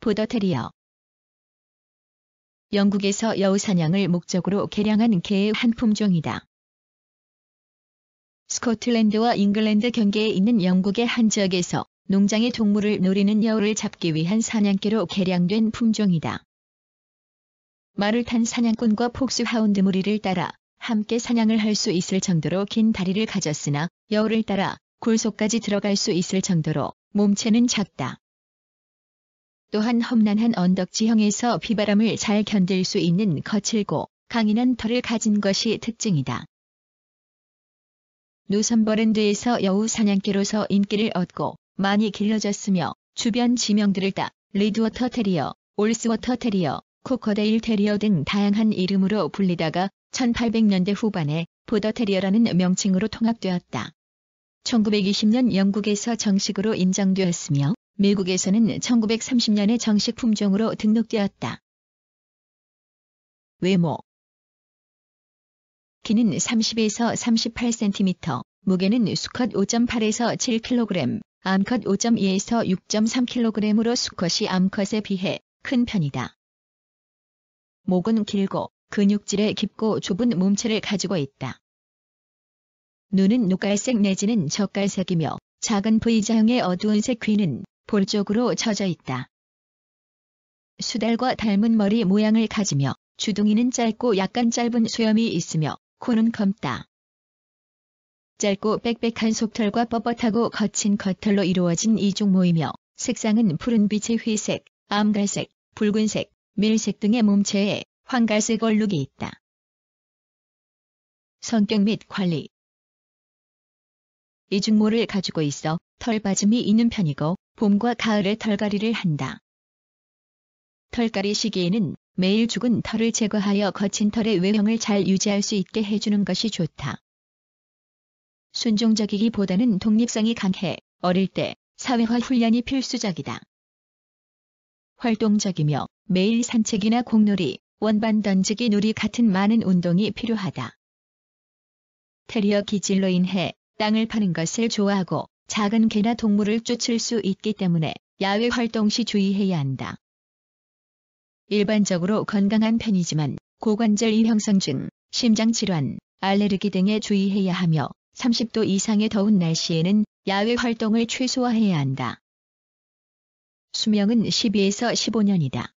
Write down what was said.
보더테리어. 영국에서 여우 사냥을 목적으로 개량한 개의 한 품종이다. 스코틀랜드와 잉글랜드 경계에 있는 영국의 한 지역에서 농장의 동물을 노리는 여우를 잡기 위한 사냥개로 개량된 품종이다. 말을 탄 사냥꾼과 폭스 하운드 무리를 따라 함께 사냥을 할 수 있을 정도로 긴 다리를 가졌으나 여우를 따라 골속까지 들어갈 수 있을 정도로 몸체는 작다. 또한 험난한 언덕 지형에서 비바람을 잘 견딜 수 있는 거칠고 강인한 털을 가진 것이 특징이다. 노섬벌랜드에서 여우 사냥개로서 인기를 얻고 많이 길러졌으며 주변 지명들을 따 리드워터 테리어, 울스워터 테리어, 코커데일 테리어 등 다양한 이름으로 불리다가 1800년대 후반에 보더 테리어라는 명칭으로 통합되었다. 1920년 영국에서 정식으로 인정되었으며 미국에서는 1930년에 정식 품종으로 등록되었다. 외모 키는 30에서 38cm, 무게는 수컷 5.8에서 7kg, 암컷 5.2에서 6.3kg으로 수컷이 암컷에 비해 큰 편이다. 목은 길고 근육질의 깊고 좁은 몸체를 가지고 있다. 눈은 녹갈색 내지는 젓갈색이며 작은 V자형의 어두운색 귀는 볼 쪽으로 젖어 있다. 수달과 닮은 머리 모양을 가지며 주둥이는 짧고 약간 짧은 수염이 있으며 코는 검다. 짧고 빽빽한 속털과 뻣뻣하고 거친 겉털로 이루어진 이중 모이며 색상은 푸른빛의 회색, 암갈색, 붉은색, 밀색 등의 몸체에 황갈색 얼룩이 있다. 성격 및 관리 이중모를 가지고 있어 털빠짐이 있는 편이고 봄과 가을에 털갈이를 한다. 털갈이 시기에는 매일 죽은 털을 제거하여 거친 털의 외형을 잘 유지할 수 있게 해주는 것이 좋다. 순종적이기보다는 독립성이 강해 어릴 때 사회화 훈련이 필수적이다. 활동적이며 매일 산책이나 공놀이, 원반 던지기 놀이 같은 많은 운동이 필요하다. 테리어 기질로 인해 땅을 파는 것을 좋아하고 작은 개나 동물을 쫓을 수 있기 때문에 야외 활동 시 주의해야 한다. 일반적으로 건강한 편이지만 고관절 이형성증, 심장 질환, 알레르기 등에 주의해야 하며 30도 이상의 더운 날씨에는 야외 활동을 최소화해야 한다. 수명은 12에서 15년이다.